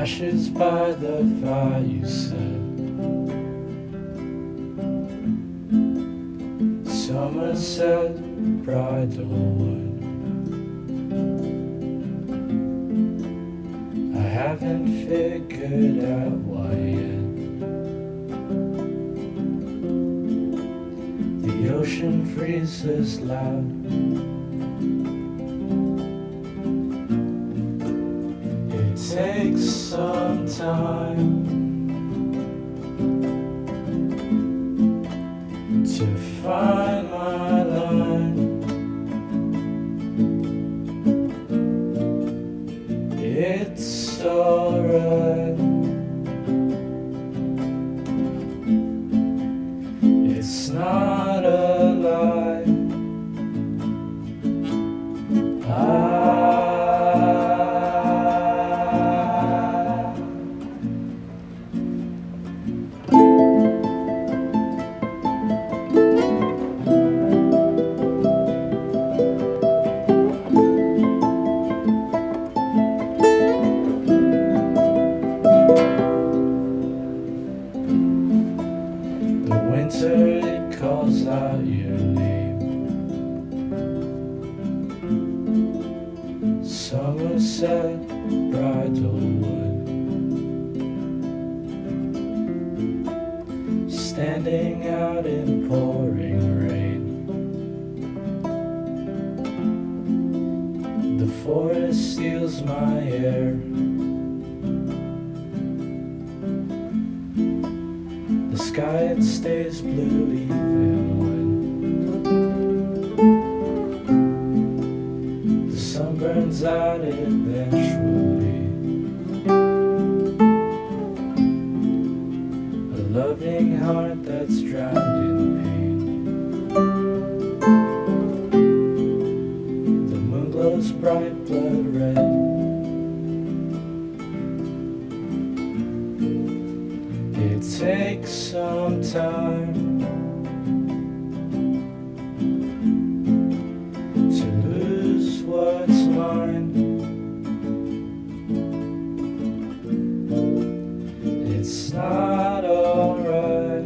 Ashes by the fire you said Somerset bridlewood I haven't figured out why yet. The ocean freezes loud takes some time to find my line. It's alright. It's not It calls out your name. Somerset bridlewood. Standing out in pouring rain. The forest steals my air. The sky it stays blue even when the sun burns out eventually. A loving heart that's drowned in pain. The moon glows bright blood red. It takes some time to lose what's mine. It's not alright.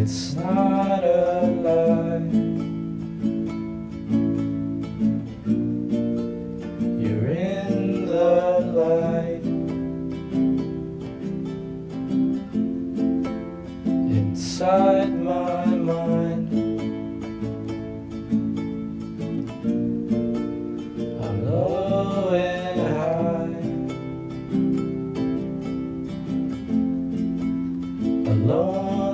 It's not a inside my mind. I'm low and high, alone